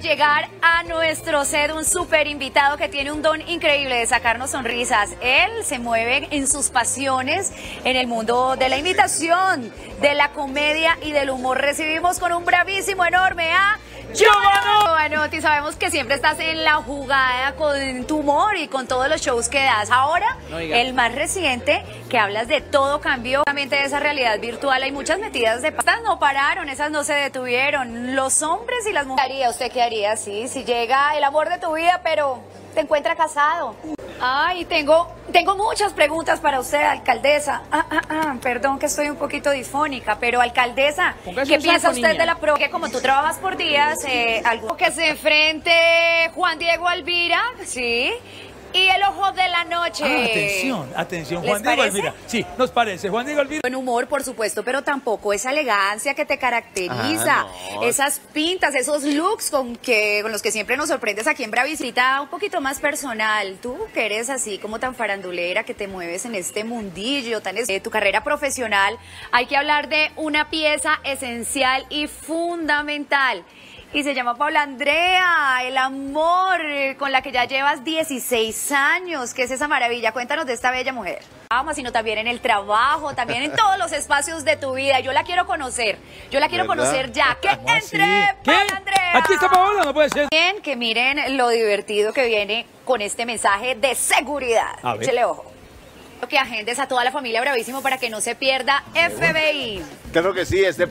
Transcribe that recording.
llegar a nuestro set un súper invitado que tiene un don increíble de sacarnos sonrisas. Él se mueve en sus pasiones en el mundo de la invitación, de la comedia y del humor. Recibimos con un bravísimo enorme a Giovanni. sabemos que siempre estás en la jugada con tu humor y con todos los shows que das. Ahora, el más reciente, que hablas de todo cambió, obviamente de esa realidad virtual. Hay muchas metidas de patas, no pararon, esas no se detuvieron. Los hombres y las mujeres. ¿Qué haría usted? ¿Qué haría? Sí, si llega el amor de tu vida, pero te encuentra casado. Ay, tengo, tengo muchas preguntas para usted, alcaldesa. Ah, ah, ah, perdón que estoy un poquito disfónica, pero alcaldesa, ¿qué piensa usted de la pro? Que como tú trabajas por días, eh, algo que se enfrente Juan Diego Alvira, ¿sí? Y el ojo de la noche. Ah, atención, atención, Juan Diego Alvira. Sí, nos parece, Juan Diego Alvira. Buen humor, por supuesto, pero tampoco esa elegancia que te caracteriza, ah, esas pintas, esos looks con que con los que siempre nos sorprendes aquí en Bravisita, un poquito más personal. Tú que eres así como tan farandulera, que te mueves en este mundillo, tan es, eh, tu carrera profesional, hay que hablar de una pieza esencial y fundamental y se llama Paula Andrea, el amor con la que ya llevas 16 años. ¿Qué es esa maravilla? Cuéntanos de esta bella mujer. Vamos, sino también en el trabajo, también en todos los espacios de tu vida. Yo la quiero conocer. Yo la quiero conocer ya. ¡Que entre, Paula Andrea! Aquí está Paola, no puede ser. Bien, que miren lo divertido que viene con este mensaje de seguridad. Échele ojo que agendes a toda la familia Bravísimo para que no se pierda FBI. Creo que sí, este